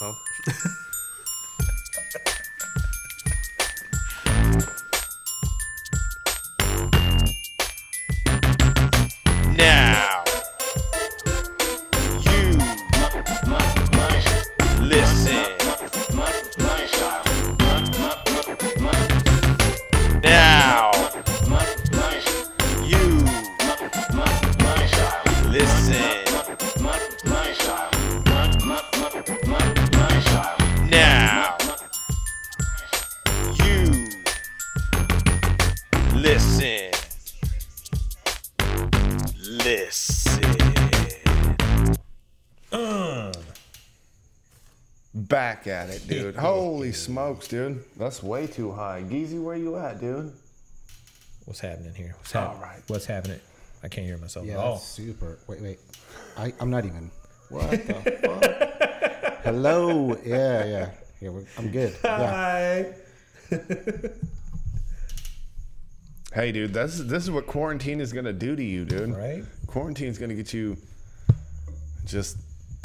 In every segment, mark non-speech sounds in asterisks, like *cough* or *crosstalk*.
Oh. *laughs* Back at it, dude. *laughs* Holy smokes, dude. That's way too high. Geezy, where you at, dude? What's happening here? What's hap- All right. What's happening? I can't hear myself. Yeah, oh, that's super. Wait, wait. I, I'm not even. What the *laughs* fuck? Hello. Yeah, yeah. Yeah, we're, I'm good. Yeah. hi. Hey, dude, this is, this is what quarantine is gonna do to you, dude. Right? Quarantine's gonna get you just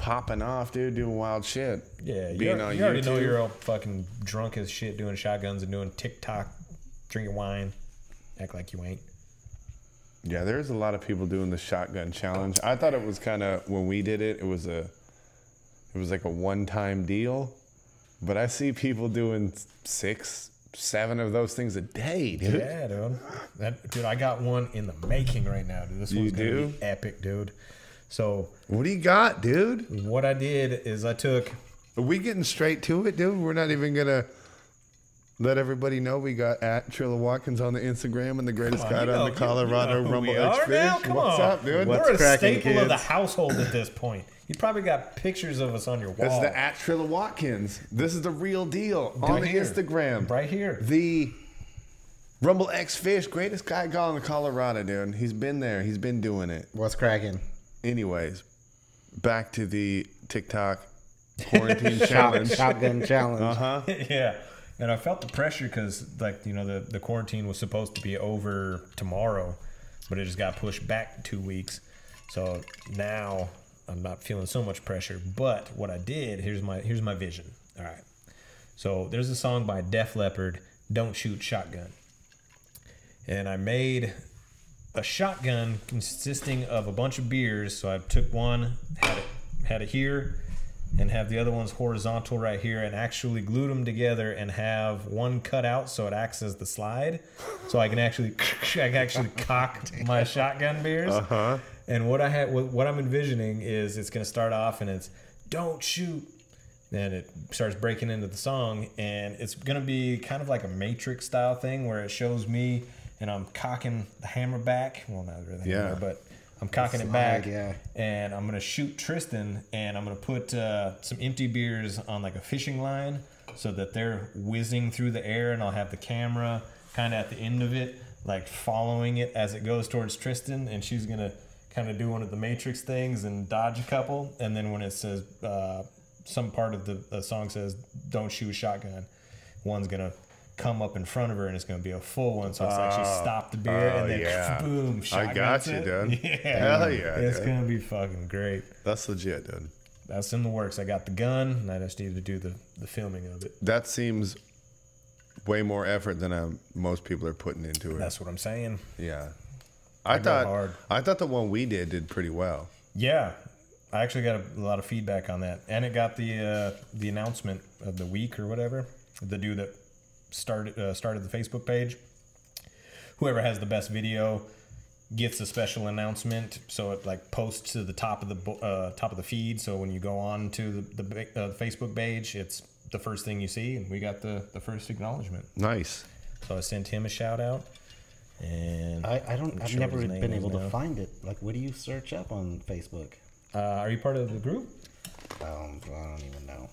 popping off, dude, doing wild shit. Yeah, you, Being al- on you already know you're all fucking drunk as shit doing shotguns and doing TikTok, drinking wine. Act like you ain't. Yeah, there's a lot of people doing the shotgun challenge. I thought it was kind of when we did it, it was a, it was like a one-time deal, but I see people doing six, seven of those things a day, dude. Yeah, dude. That dude, I got one in the making right now, dude. This You one's gonna do? be epic, dude. So What do you got, dude? what I did is I took Are we getting straight to it, dude? We're not even gonna let everybody know we got at Trilla Watkins on the Instagram and the greatest Come on, guy you on know- the Colorado you know Rumble we X are? Fish. What's on. up, dude? What's We're a cracking, staple of the household at this point. You probably got pictures of us on your wall. That's the at Trilla Watkins. This is the real deal on the here. Instagram. right here. The Rumble X Fish, greatest guy gone in Colorado, dude. He's been there. He's been doing it. What's cracking? Anyways, back to the TikTok *laughs* quarantine challenge. shotgun challenge. Uh huh. *laughs* yeah. And I felt the pressure because, like, you know, the, the quarantine was supposed to be over tomorrow, but it just got pushed back two weeks. So now I'm not feeling so much pressure. But what I did, here's my here's my vision. All right. So there's a song by Def Leppard, "Don't Shoot Shotgun," and I made a shotgun consisting of a bunch of beers. So I took one, had it had it here, and have the other ones horizontal right here, and actually glued them together and have one cut out so it acts as the slide, so I can actually *laughs* I can actually cock my shotgun beers. Uh huh. And what I had, what, what I'm envisioning is it's going to start off and it's "Don't shoot," and it starts breaking into the song, and it's going to be kind of like a Matrix style thing where it shows me and I'm cocking the hammer back. Well, not really, the Yeah. hammer, but I'm cocking it back, yeah. and I'm gonna shoot Tristan, and I'm gonna put uh, some empty beers on like a fishing line so that they're whizzing through the air, and I'll have the camera kind of at the end of it, like following it as it goes towards Tristan, and she's gonna kind of do one of the Matrix things and dodge a couple, and then when it says uh, some part of the, the song says "Don't shoot a shotgun," one's gonna come up in front of her and it's gonna be a full one so it's like she stopped the beer Oh, and then yeah. *laughs* boom I got you, it. dude. *laughs* yeah Hell yeah, it's dude. gonna be fucking great That's legit, dude. that's in the works i got the gun and i just need to do the the filming of it That seems way more effort than uh, most people are putting into it. that's what i'm saying yeah. I, go thought hard. I thought the one we did did pretty well. yeah i actually got a, lot of feedback on that and it got the uh the announcement of the week or whatever the dude that started uh, started the facebook page whoever has the best video gets a special announcement so it like posts to the top of the uh, top of the feed so when you go on to the, the uh, facebook page it's the first thing you see and we got the the first acknowledgement Nice. so i sent him a shout out and I, I don't. I'm I've sure never been is able to now. find it. Like, what do you search up on Facebook? uh, are you part of the group Um, I don't even know.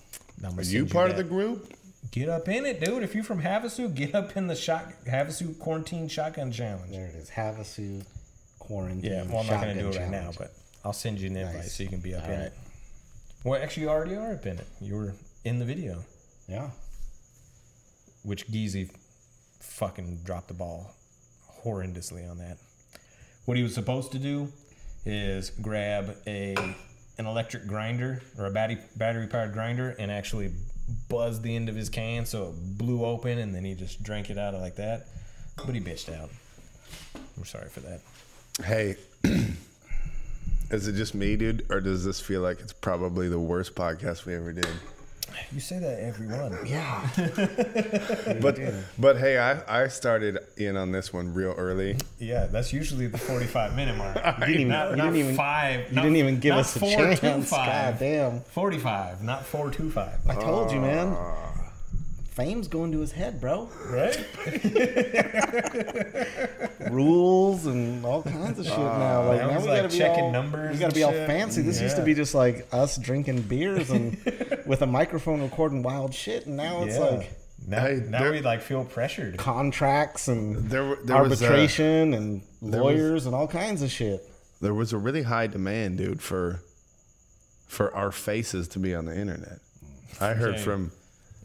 Are you send part of the group? Get up in it, dude. If you're from Havasu, get up in the shot Havasu quarantine shotgun challenge. There it is. Havasu quarantine. Yeah, well, I'm not gonna do it right now, but I'll send you an invite Nice. so you can be up All in right. it. Well, actually, you already are up in it. You were in the video, yeah. which Geezy fucking dropped the ball horrendously on that. What he was supposed to do is grab a an electric grinder or a battery battery powered grinder and actually buzzed the end of his can so it blew open and then he just drank it out of like that. But he bitched out. I'm sorry for that. Hey, *clears throat* is it just me, dude, or does this feel like it's probably the worst podcast we ever did? You say that every one. *laughs* Yeah. *laughs* But but hey, I I started in on this one real early. Yeah, that's usually the 45 minute mark. You didn't even. not, you not didn't even. five. You not- didn't even give not us a four, chance. two, five. God damn. 45, not 425. I told you, man. Ah. Fame's going to his head, bro. Right? *laughs* Rules and all kinds of shit now. Like Now now we like, gotta be checking all, numbers We gotta and be all fancy. This used to be just like us drinking beers and *laughs* with a microphone recording wild shit, and now it's yeah. like now, Hey, now there- we like feel pressured. contracts and There, were- there was uh, a, arbitration and was- lawyers and all kinds of shit. there was a really high demand, dude, for for our faces to be on the internet. I heard Okay. from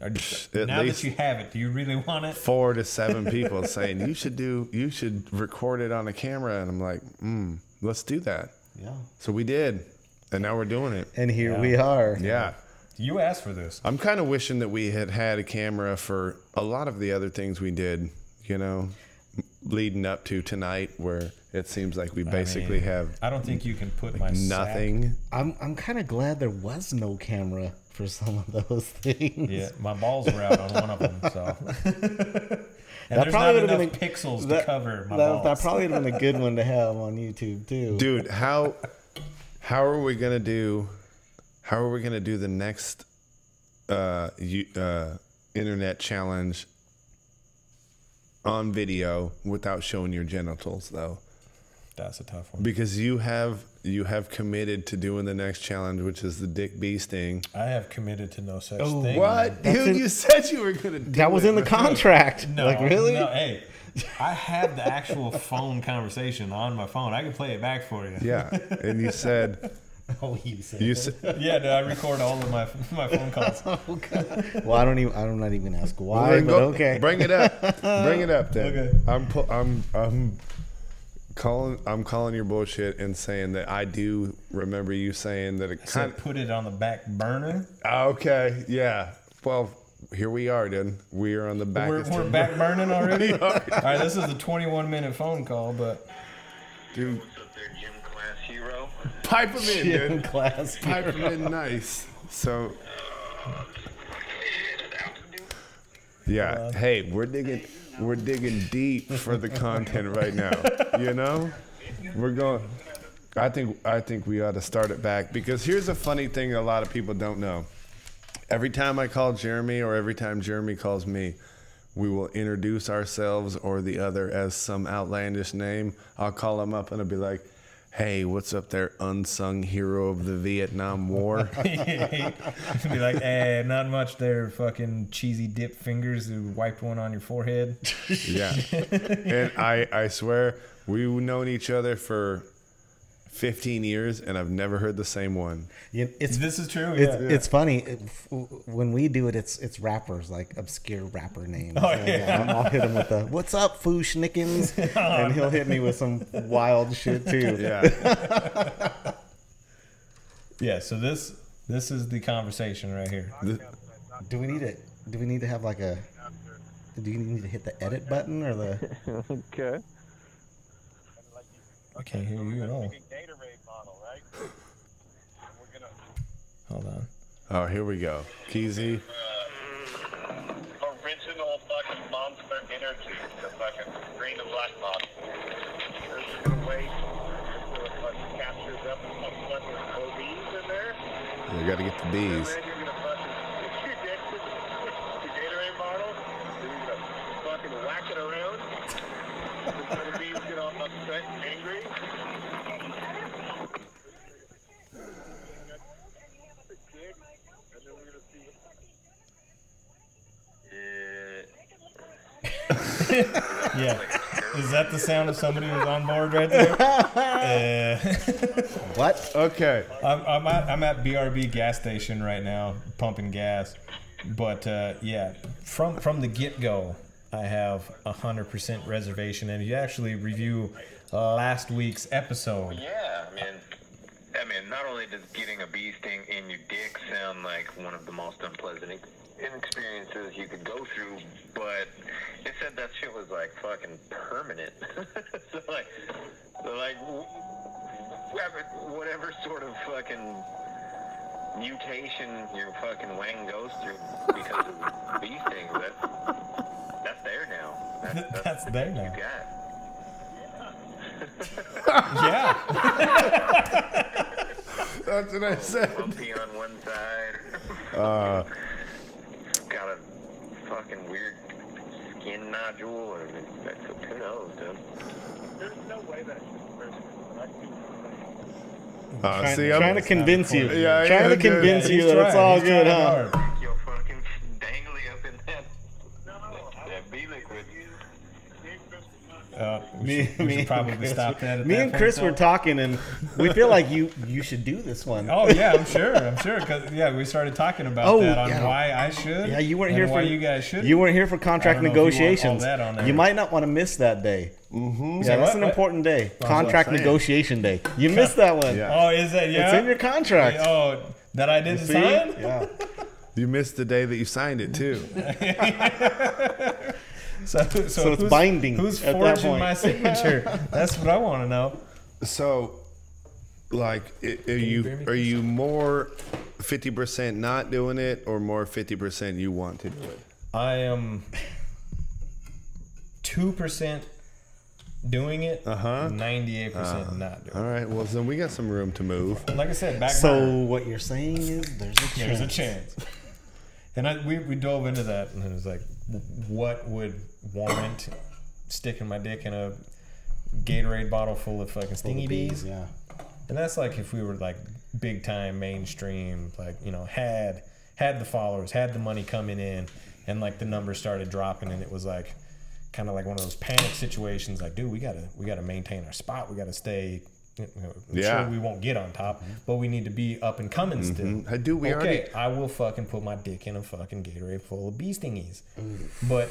Are- at now least- that you have it, do you really want it? four to seven *laughs* people saying you should do you should record it on a camera, and I'm like, mm, let's do that. Yeah. So we did, and now we're doing it. And here Yeah. we are. Yeah. You asked for this. I'm kind of wishing that we had had a camera for a lot of the other things we did, you know, leading up to tonight, where it seems like we basically mean, have I don't think you can put my sack- nothing. I'm I'm kind of glad there was no camera for some of those *laughs* things. Yeah, my balls were out on one of them, so. *laughs* and That there's not probably would've enough been pixels That, to cover my that, balls. that probably would have been a good one to *laughs* have on YouTube too. Dude, how how are we gonna do? How are we gonna do the next uh, you, uh, internet challenge on video without showing your genitals, though? That's a tough one. Because you have you have committed to doing the next challenge, which is the Dick B sting. I have committed to no such Oh, thing. What, dude? in- you said you were gonna. Do that was it, in the man. *laughs* contract. No, like really? No, hey, I have the actual *laughs* phone conversation on my phone. I can play it back for you. Yeah, and you said *laughs* Oh, you said. you said Yeah, dude, I record all of my my phone calls. Oh, God. Well, I don't even. I'm not not even ask Well, why. then But go- okay. Bring it up. Bring it up then. Okay. I'm pu- I'm I'm calling I'm calling your bullshit and saying that I do remember you saying that it So kind put it on the back burner. Ah, okay, yeah. Well, here we are, then. We are on the back. We're, we're back burning *laughs* already. We all are. right, this is a 21 minute phone call, but Dude, What's up there, gym class hero? pipe them in, Gym dude. class. Pipe them in nice. So uh, yeah, uh, hey, we're digging we're digging deep for the content right now. You know? We're going I think I think we ought to start it back because here's a funny thing a lot of people don't know. Every time I call Jeremy or every time Jeremy calls me, we will introduce ourselves or the other as some outlandish name. I'll call him up and I'll be like, "Hey, what's up there, unsung hero of the Vietnam War?" *laughs* be like, eh, not much there, fucking cheesy dip fingers who wiped one on your forehead. *laughs* yeah. And I I swear we've known each other for 15 years and I've never heard the same one. Yeah, it's This is true. it's, yeah. it's funny It- when we do it. It's it's rappers like obscure rapper names. Oh, And, yeah. Um, I'll hit him with the "What's up, Fu-Schnickens," *laughs* oh. and he'll hit me with some wild shit too. Yeah. *laughs* yeah. So this this is the conversation right here. The- Do we need to Do we need to have like a? Do you need to hit the edit button or the? *laughs* Okay. I can't hear you at all. Bottle, right? We're gonna Hold on. oh, here we go. Keezy. Uh, original fucking monster energy, the fucking green and black bottle. They're just gonna wait until it fucking captures up some fucking OBs in there. We got to get the And D's. then you're gonna fucking if you get to the Gatorade bottle, then you're gonna fucking whack it around. Until the bees get all upset and angry. And then we're gonna see *laughs* Yeah. Is that the sound of somebody who's on board right there? Uh, *laughs* What? Okay. I'm, I'm, at, I'm at BRB gas station right now, pumping gas. But uh, yeah, from from the get go, I have a hundred percent reservation. And if you actually review last week's episode, Yeah, I mean, man, not only does getting a bee sting in your dick sound like one of the most unpleasant ex- experiences you could go through, but it said that shit was like fucking permanent. *laughs* so like, so like, whatever, whatever sort of fucking mutation your fucking wang goes through because of these things, that, that's there now. That's, *laughs* That's there you now. got. *laughs* Yeah. That's what I said. lumpy on one side. Uh, Got a fucking weird skin nodule, or that's who knows, dude. There's no way that shit's personal. I can- uh, Trying, see, I'm, trying to convince you. Yeah, trying to convince yeah. you He's that it's all He's good, trying huh? hard. Yo, fucking dangly up in that, No, I that bee liquid. me and Chris was not- Uh, we Me, should, we *laughs* me should and probably Chris stop were- that. At Me that and point, Chris though. were talking, and we feel like you you should do this one. Oh yeah, I'm sure. I'm sure because yeah, we started talking about Oh, that on yeah. why I should. Yeah, you weren't and here why for you guys should. You weren't here for contract I don't know if you all negotiations. that on there. You might not want to miss that day. Mm-hmm. Say Yeah, that's what? an important day. what Contract negotiation day. You missed that one. Yeah. Oh, is that yeah? It's in your contract. Oh, that I didn't sign. Yeah. You missed the day that you signed it too. *laughs* *laughs* *laughs* So, so, So it's who's- binding Who's at that forging point. my signature? That's what I want to know. So, like, i- are you you are you more fifty percent not doing it, or more fifty percent you want to do it? I am two percent doing it. Uh-huh. Ninety-eight percent not doing. It. All right. Well, then we got some room to move. it. Like I said, back So burner. what you're saying is there's a chance. there's a chance. And I, we, we dove into that, and it was like, what would warrant sticking my dick in a Gatorade bottle full of fucking stingy bees? Yeah. And that's like if we were like big time mainstream, like you know, had had the followers, had the money coming in, and like the numbers started dropping, and it was like kind of like one of those panic situations. Like, dude, we gotta we gotta maintain our spot. We gotta stay. I'm Yeah. sure we won't get on top, but we need to be up and coming mm-hmm. still. I do. We okay, I will fucking put my dick in a fucking Gatorade full of bee stingies. Mm. But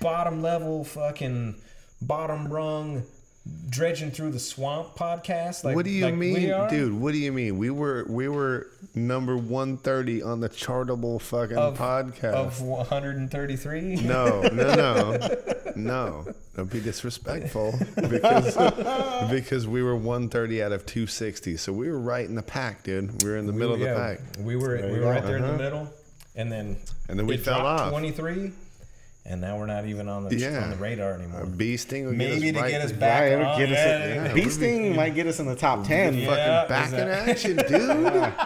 bottom level, fucking bottom rung, dredging through the swamp podcast. Like, what do you like mean, dude? What do you mean? We were we were number one thirty on the chartable fucking Of, podcast. of 133. no, no, *laughs* no, no. Don't be disrespectful *laughs* because because we were 130 out of 260, so we were right in the pack, dude. We were in the middle of the pack. We were we were right there in the uh-huh. middle, and then And then we fell dropped off. 23, and now we're not even on the Yeah. on the radar anymore. A bee sting will Maybe get to right, get us back Right, on. get us. yeah, yeah, *laughs* Bee we'll might get us in the top ten. Yeah. fucking back in action, dude. *laughs*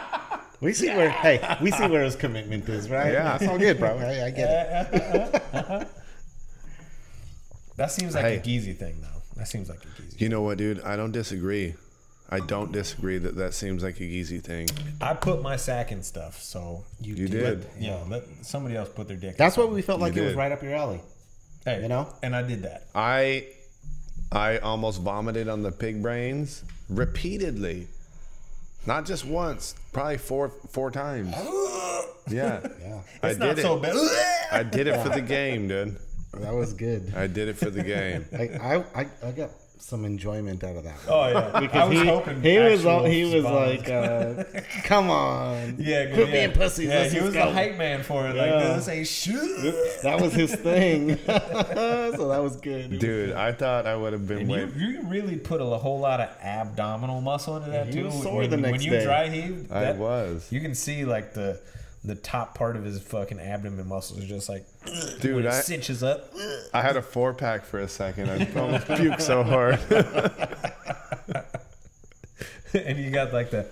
We see where hey, we see where his commitment is, right? Yeah. it's all good, bro. I, I get it. *laughs* Uh-huh, uh-huh. That seems like Hey. a geezy thing, though. That seems like a geezy. You know what, dude? I don't disagree. I don't disagree that that seems like a easy thing. I put my sack in stuff, so You did. yeah, let somebody else put their dick. That's in what we felt like You it was right up your alley. Hey, you know? and I did that. I I almost vomited on the pig brains repeatedly. Not just once, probably four four times. *gasps* Yeah. Yeah, *laughs* I It's did not it. so bad. I did it for the *laughs* game, dude. that was good. I did it for the game. *laughs* I, I, I, I got some enjoyment out of that. One. Oh yeah, Because I was he, hoping he was all, he was spawns. like, uh, "Come on, *laughs* yeah, quit yeah. being pussies. Yeah, let's he was go." the hype man for it. Like Yeah. this ain't shit. *laughs* That was his thing. *laughs* so that was good. It was Dude, I thought I would have been And way you, you really put a whole lot of abdominal muscle into that He too. was sore when, the when you day. dry heave, I that- was. You can see like the the top part of his fucking abdomen muscles are just like Dude, it I- cinches up. I had a four pack for a second. I almost puked so hard. *laughs* and you got like the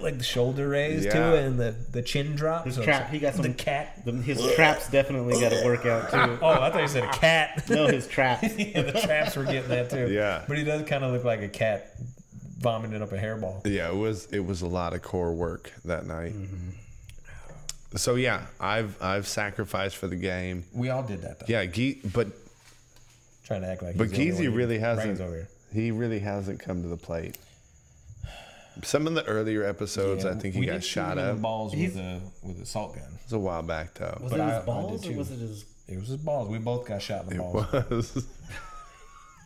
like the shoulder raise Yeah. to it and the, the chin drop. His So trap. it's- He got some. the cat. the- his traps definitely got to work out too. *laughs* Oh, I thought you said a cat. No, his traps. *laughs* yeah, the traps were getting that too. Yeah. but he does kind of look like a cat vomiting up a hairball. yeah, it was it was a lot of core work that night. Mm-hmm. So yeah, I've I've sacrificed for the game. We all did that though. Yeah, Ge- but Trying to act like. but he's Geezy really hasn't. over here. He really hasn't come to the plate. Some of the earlier episodes, I think he got shot him in up. balls He's- with a with a salt gun. It was a while back though. Was But it I- I his did balls or too. was it his? It was his balls. We both got shot in the It balls. was. *laughs*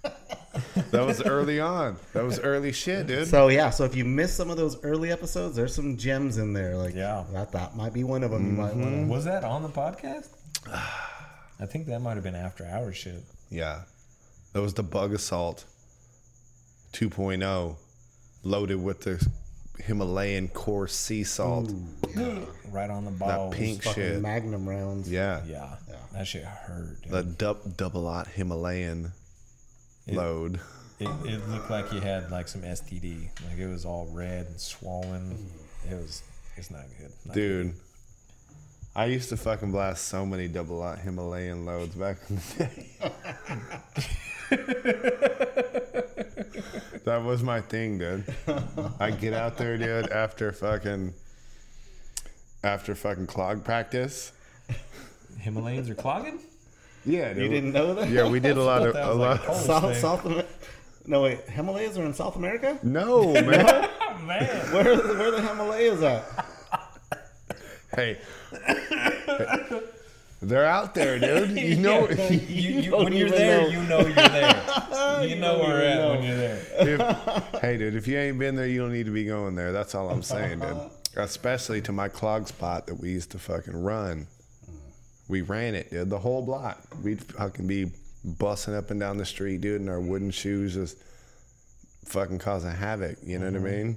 *laughs* That was early on. That was early shit, dude. So yeah, so if you missed some of those early episodes, there's some gems in there. Like Yeah. that that might be one of them. You might mm-hmm. want to. Was that on the podcast? I think that might have been after our shit. yeah. That was the Bug-A-Salt 2.0 loaded with the Himalayan core sea salt. Right on the that pink shit. Magnum rounds. yeah. Yeah, that shit hurt. Dude. The dub, double lot Himalayan load. It, it looked like you had like some STD. Like it was all red and swollen. Mm-hmm. It was. It's not good. Not Dude. I used to fucking blast so many double lot Himalayan loads back in the day. *laughs* that was my thing, dude. I get out there, dude, after fucking after fucking clog practice. good. Himalayans are clogging. Yeah, dude. You didn't know that? Yeah, we did a *laughs* lot of a was like lot. South thing. South Amer- No wait, Himalayas are in South America. No, *laughs* man. Man. Where are the, where are the Himalayas at? hey. They're out there, dude. You *laughs* know, you, you, don't when you're there, know. you know you're there. You know where we're at when you're there. if, hey, dude, if you ain't been there, you don't need to be going there. That's all I'm saying, dude. Especially to my clog spot that we used to fucking run. We ran it, dude, the whole block. We'd fucking be busting up and down the street, dude, in our wooden shoes, just fucking causing havoc. You know what I mm-hmm. mean?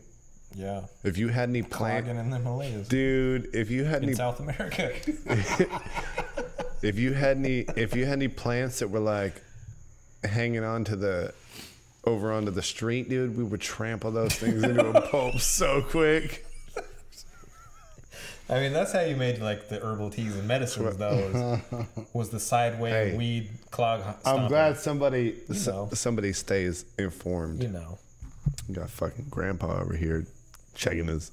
Yeah, If you had any plant, clogging in the Himalayas dude, if you had in any, South America. *laughs* if you had any, if you had any plants that were like hanging on to the over onto the street, dude, we would trample those things into a pulp so quick. I mean, that's how you made like the herbal teas and medicines, though. Was, *laughs* was the sideway Hey. weed clog? I'm glad somebody s- know. somebody stays informed. You know, You got fucking grandpa over here checking his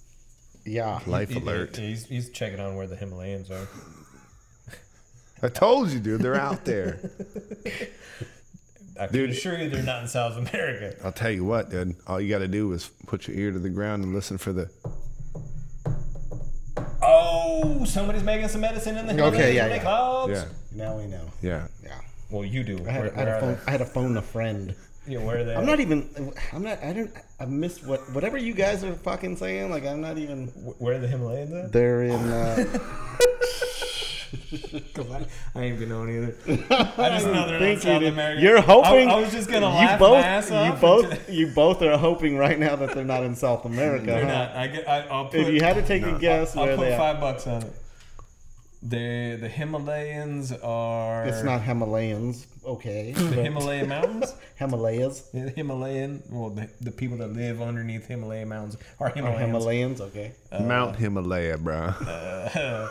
Yeah. life He- alert. he- he's, he's checking on where the Himalayans are. I told you, dude, they're out there. *laughs* I can Dude. assure you, they're not in South America. I'll tell you what, dude. All you got to do is put your ear to the ground and listen for the. Oh, somebody's making some medicine in the Himalayas. Okay, yeah, yeah. clogs? Yeah, Now we know. yeah. Yeah. Well, you do. I had, where, I, had where to are phone, I had to phone a friend. they? Yeah, where are they? I'm not even. I'm not. I don't. I missed what. Whatever you guys are fucking saying. Like I'm not even. Where are the Himalayas at? They're in. Uh, *laughs* *laughs* I, I ain't been on either. I just know they're not you, South dude. America. You're hoping. I, I was just gonna you laugh both, my ass off. You until- both. You both are hoping right now that they're not in South America. They're huh? not. I get. I, I'll put. If you had to take a guess, I'll where put they at? five bucks on it. The the Himalayans are. It's not Himalayans. Okay. the Himalaya mountains. *laughs* Himalayas. The Himalayan. Well, the, the people that live underneath Himalaya mountains are Or Himalayans. Himalayans. Okay. Uh, Mount Himalaya, bro. *laughs*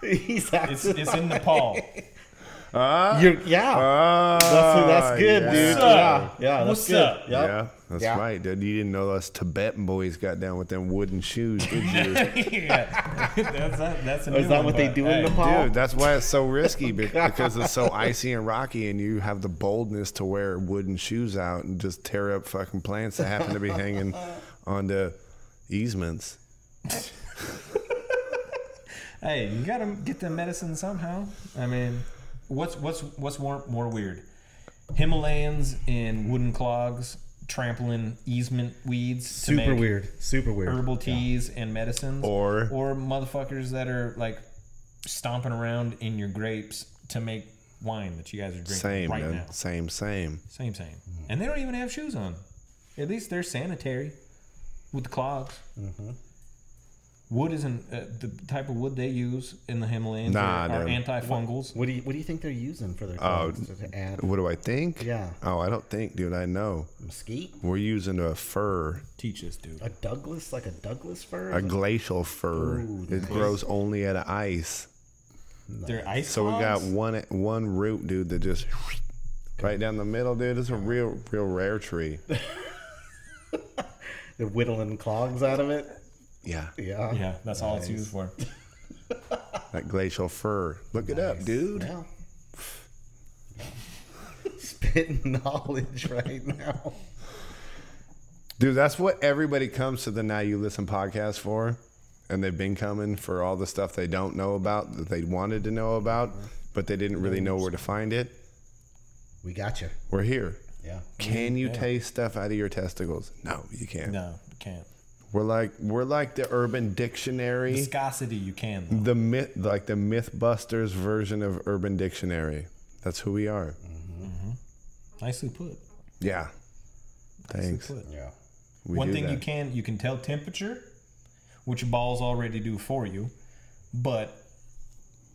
*laughs* He's It's actually. it's in Nepal. You're, yeah. Ah, that's, that's good, yeah. dude. What's Yeah. up? Yeah. That's What's good. up? Yep. Yeah, that's Yeah. right, dude. You didn't know us Tibetan boys got down with them wooden shoes, did you? *laughs* yeah. That's that, that's a Is that one, what they do hey, in Nepal? Dude, that's why it's so risky *laughs* because it's so icy and rocky, and you have the boldness to wear wooden shoes out and just tear up fucking plants that happen to be hanging onto easements. Hey, you gotta get the medicine somehow. I mean, what's what's what's more more weird? Himalayans in wooden clogs trampling easement weeds to Super make weird. Super weird. herbal teas and medicines, Or- or motherfuckers that are like stomping around in your grapes to make wine that you guys are drinking Same, right man. now. Same, same. Same, same. And they don't even have shoes on. At least they're sanitary with the clogs. Mm-hmm. Wood isn't uh, the type of wood they use in the Himalayas. Nah, are, are dude. What antifungals. do you What do you think they're using for their Oh, clothes to add What do I think? Yeah. Oh, I don't think, dude. I know. mesquite? We're using a fir. Teach us, dude. A Douglas, like a Douglas fir? a glacial fir. Ooh, it grows only out of ice. They're ice So we got one one root, dude, that just right down the middle, dude. It's a real, real rare tree. *laughs* They're whittling clogs out of it. Yeah, Yeah. Yeah, that's all it's used for. *laughs* that glacial fir. Look it up, dude. Yeah. *laughs* Spitting knowledge right now. Dude, that's what everybody comes to the Now You Listen podcast for. And they've been coming for all the stuff they don't know about that they wanted to know about, mm-hmm. but they didn't really know where to find it. We got you. We're here. Yeah. Can you Yeah. taste stuff out of your testicles? No, you can't. No, you can't. We're like we're like the Urban Dictionary, Viscosity, you can. Though. the myth, like the MythBusters version of Urban Dictionary. That's who we are. Mm-hmm. Nicely put. Yeah. Thanks. Nicely put. Yeah. We One do thing you can you can tell temperature, which balls already do for you, but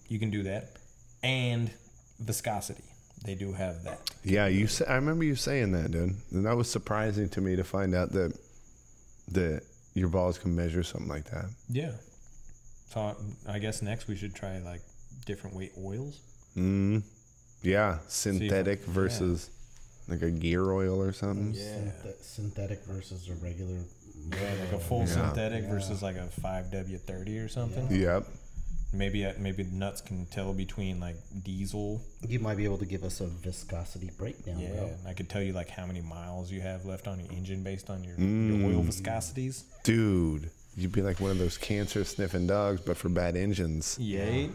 you can do that, and viscosity. They do have that. Yeah, you. Say, I remember you saying that, dude, and that was surprising to me to find out that that your balls can measure something like that. Yeah. So I- I guess next we should try like different weight oils. Mm. Yeah, synthetic yeah. versus like a gear oil or something. Synthet- synthetic versus a regular. Yeah, like a full synthetic versus like a five W thirty or something. Yep. Maybe uh, maybe the nuts can tell between like diesel. You might be able to give us a viscosity breakdown, Yeah, bro. and I could tell you like how many miles you have left on your engine based on your, Mm. your oil viscosities. Dude, you'd be like one of those cancer sniffing dogs, but for bad engines. Yeah.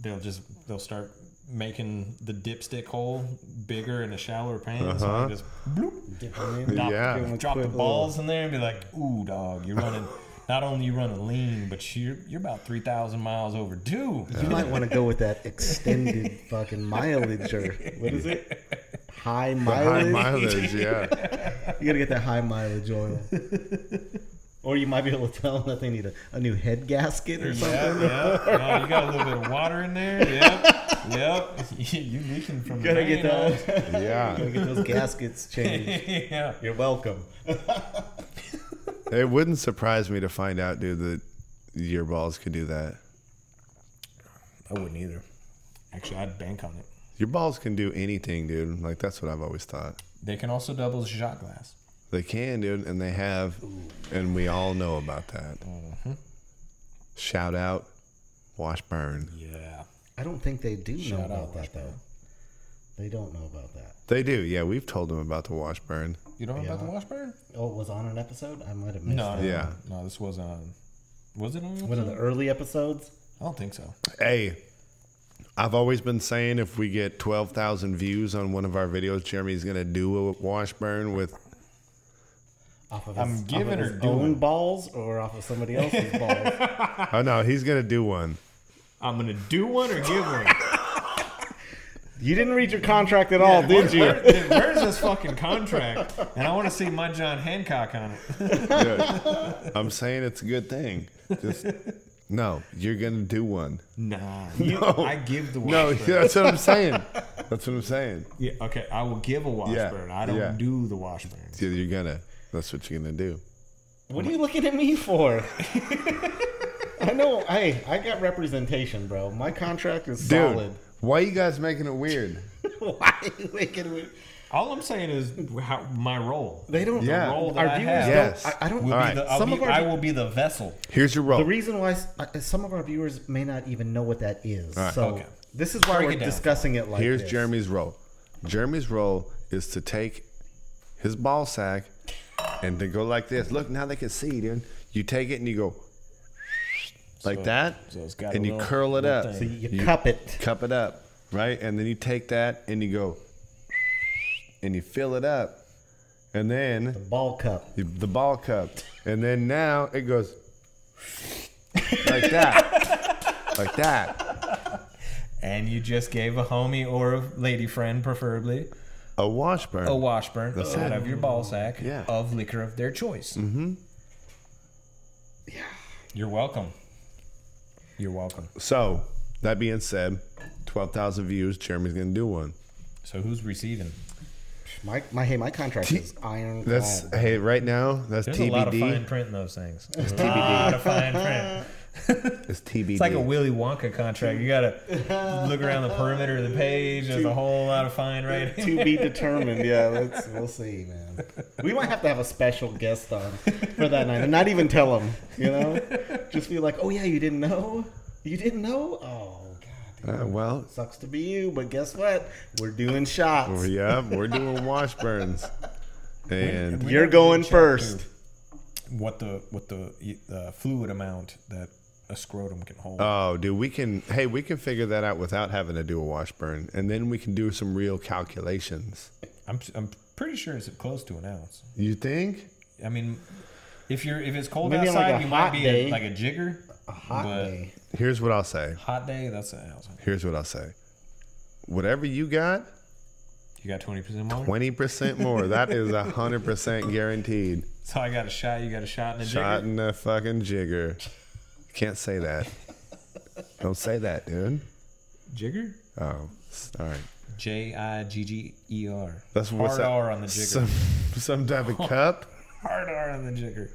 They'll just they'll start making the dipstick hole bigger in a shallower pan. So Uh-huh. I just Dip 'em in, drop, Yeah. give 'em drop the balls in there and be like, "Ooh, dog, you're running." Not only you running lean, but you're you're about three thousand miles overdue. You might want to go with that extended *laughs* fucking mileage or what is it? High mileage. High mileage. mileage, yeah. You gotta get that high mileage oil. *laughs* or you might be able to tell them that they need a, a new head gasket or something. Yeah, yeah. No, you got a little bit of water in there. Yep, yep. *laughs* you leaking from the Gotta get main, that. gotta get those gaskets changed. yeah. You're welcome. It wouldn't surprise me to find out, dude, that your balls could do that. I wouldn't either. Actually, I'd bank on it. Your balls can do anything, dude. Like that's what I've always thought. They can also double as a shot glass. They can, dude, and they have, and we all know about that. Mm-hmm. Shout out, Washburn. Yeah. I don't think they do Shout know out about that though. They don't know about that. They do, yeah. We've told them about the Washburn. You don't know about the Washburn? Oh, it was on an episode? I might have missed No, that. no, Yeah. no, no. This wasn't on. Um, was it on? One of the early episodes? I don't think so. Hey, I've always been saying if we get twelve thousand views on one of our videos, Jeremy's gonna do a Washburn with. Off of I'm his, giving off or of his doing? own balls or off of somebody else's *laughs* balls? Oh no, he's gonna do one. I'm gonna do one or give one. *laughs* You didn't read your contract at all, did you? Where- where- where's this fucking contract? And I want to see my John Hancock on it. Dude, I'm saying it's a good thing. Just no, you're gonna do one. Nah, you, I give the No, Washburn. that's what I'm saying. That's what I'm saying. Yeah, okay, I will give a Washburn. I don't yeah. do the Washburn. Yeah, You're gonna. That's what you're gonna do. What are you looking at me for? *laughs* I know. Hey, I got representation, bro. My contract is Dude, solid. Why you guys making it weird? *laughs* Why are you making me? All I'm saying is how, my role. They don't. Yeah. role that Our I viewers have Yes. don't. I, I don't. will All be the, I'll Some be, of our- I will be the vessel. Here's your role. The reason why uh, some of our viewers may not even know what that is. right. So Okay. this is why Break we're it discussing it like Here's this. Jeremy's role. Jeremy's role is to take his ball sack and to go like this. Look, now they can see, dude. You take it and you go like So- that, so it's got and you curl it up. thing. So you, cup it. cup it up, right? And then you take that and you go and you fill it up, and then the Ball cup. you, the ball cup, and then now it goes like that, *laughs* like that. And you just gave a homie or a lady friend, preferably, A Washburn. a Washburn That's out it. of your ball sack Yeah. of liquor of their choice. Mm-hmm. Yeah. You're welcome. You're welcome. So that being said, twelve thousand views. Jeremy's gonna do one. So who's receiving? My my hey, my contract is iron. That's clad. hey, right now that's There's a lot of fine TBD. print in those things. There's a lot of fine print. *laughs* *laughs* It's TBD. It's like a Willy Wonka contract. You gotta look around the perimeter of the page. There's a whole lot of fine right. to be determined. Yeah, let's we'll see, man. We might have to have a special guest on for that night, and not even tell them. You know, just be like, "Oh yeah, you didn't know? You didn't know? Oh god, Uh, well, sucks to be you, but guess what? We're doing shots. oh, yeah, we're doing Washburns, and We You're going first. What the what the uh, fluid amount that a scrotum can hold. Oh, dude, we can. Hey, we can figure that out without having to do a wash burn, and then we can do some real calculations. I'm I'm pretty sure it's close to an ounce. You think? I mean, if you're if it's cold Maybe outside, like, you might be a, like a jigger. A hot But- day. Here's what I'll say. Hot day, that's an ounce. Here's what I'll say. Whatever you got, You got twenty percent more. twenty percent more. That is hundred percent guaranteed. So I got a shot. You got a shot in a Shot jigger. in the fucking jigger. Can't say that. Don't say that, dude. Jigger. Oh, all right. J I G G E R. That's what's hard that? R on the jigger. Some, some type of cup. *laughs* Hard R on the jigger.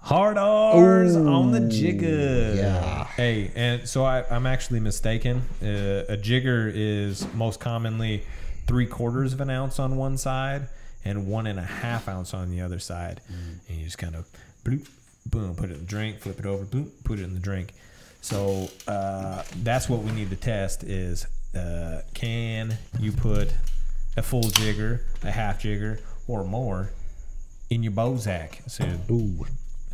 Hard R's on the jigger. yeah. Hey, and so I, I'm actually mistaken. Uh, a jigger is most commonly three quarters of an ounce on one side and one and a half ounce on the other side. And you just kind of bloop, boom, put it in the drink, flip it over, boom, put it in the drink. So uh, that's what we need to test is uh, can you put a full jigger, a half jigger, or more in your Bozak? So Ooh.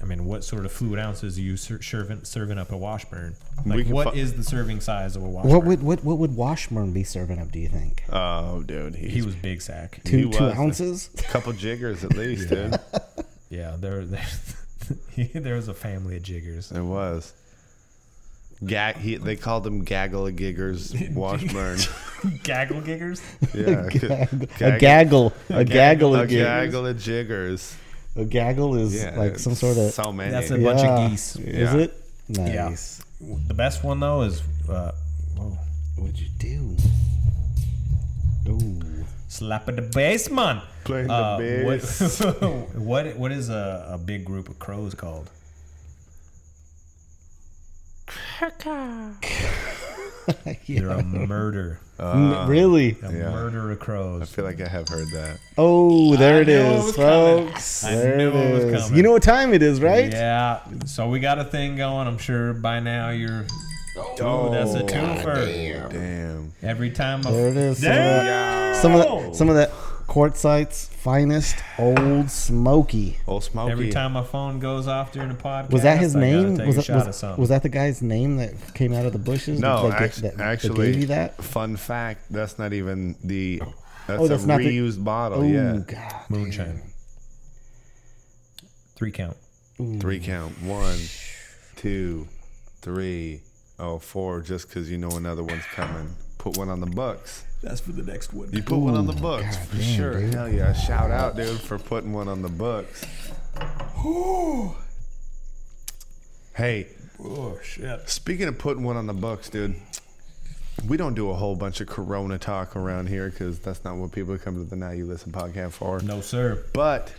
I mean, what sort of fluid ounces are you ser- serving serving up a washburn? We Like, what fi- is the serving size of a washburn? What would what what would Washburn be serving up? Do you think Oh, dude, he was big sack. Two two was. ounces? A couple jiggers at least, *laughs* dude. Yeah, there, there, *laughs* there was a family of jiggers. It was. Gag. He, they called them gaggle of giggers *laughs* Washburn. *laughs* Gaggle giggers. Yeah, a gaggle, a gaggle a of giggers. gaggle of jiggers. A gaggle is Yeah, like some sort of. so many. That's a yeah. bunch of geese. Is it? Nice. The best one though is uh, whoa, What'd you do? Ooh. Slap at the bass, man. Playing the Uh, bass. What, *laughs* what what is a, a big group of crows called? *laughs* They're a murder. N- really? A Yeah. murder of crows. I feel like I have heard that. Oh, there I it knew it is, was coming. folks. I There knew it it was is. coming. You know what time it is, right? Yeah. So we got a thing going. I'm sure by now you're. Oh, that's a oh, twofer. Damn. Every time. I, There it is. Some of that, some of that, some of that Quartzsite's finest Old Smoky. Old Smoky. Every time my phone goes off during a podcast. Was that his I name? Was that was, was that the guy's name that came out of the bushes? No, that, act- that, that actually, gave you that. fun fact. That's not even the. Oh, that's, Oh, that's a not the- reused bottle. Oh yeah. God! moonshine? Three count. Three count. One, two, three, oh, four. Just because you know another one's coming. Put one on the books. That's for the next one. You put one on the books God for damn, sure. dude. Hell yeah! Shout out, dude, for putting one on the books. hey, Oh shit. speaking of putting one on the books, dude, we don't do a whole bunch of Corona talk around here because that's not what people come to the Now You Listen podcast for. No sir. But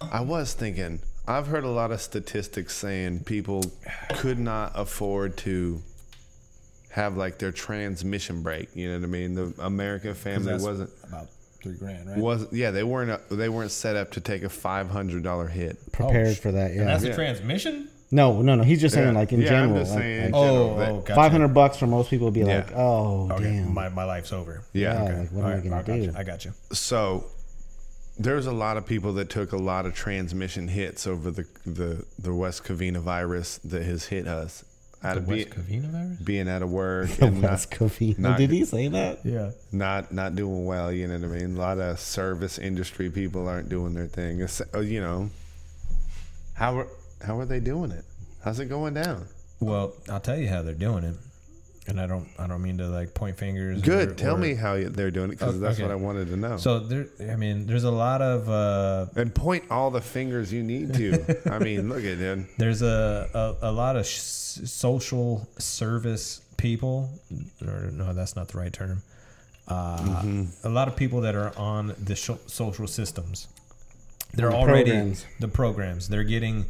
I was thinking, I've heard a lot of statistics saying people could not afford to have like their transmission break. You know what I mean? The American family That's wasn't about three grand, right? was yeah they weren't uh, they weren't set up to take a five hundred dollar hit. Prepared oh, for that, yeah. And yeah. that's the Yeah. transmission. No, no, no. He's just saying Yeah. like in Yeah, I'm general. just like- saying like in Oh, general that- oh, gotcha. Five hundred bucks for most people would be Yeah. like, oh Okay, damn. my, my life's over. Yeah. yeah, okay. like what All am I gonna I got do? you. I got you. So there's a lot of people that took a lot of transmission hits over the the the West Covina virus that has hit us. Out The of West be, Covina virus. being out of work *laughs* The and not, West Covina. not- Did he say that? Yeah. not not doing well. You know what I mean? A lot of service industry people aren't doing their thing. It's, uh, you know, how are how are they doing it? How's it going down? Well, I'll tell you how they're doing it, and I don't I don't mean to like point fingers. Good. or- Tell or- me how they're doing it because Oh, that's okay. what I wanted to know. So there, I mean, there's a lot of uh, and point all the fingers you need to. *laughs* I mean, look at it. there's a, a, a lot of sh- social service people or no that's not the right term uh, Mm-hmm. a lot of people that are on the sh- social systems they're the already programs. the programs they're getting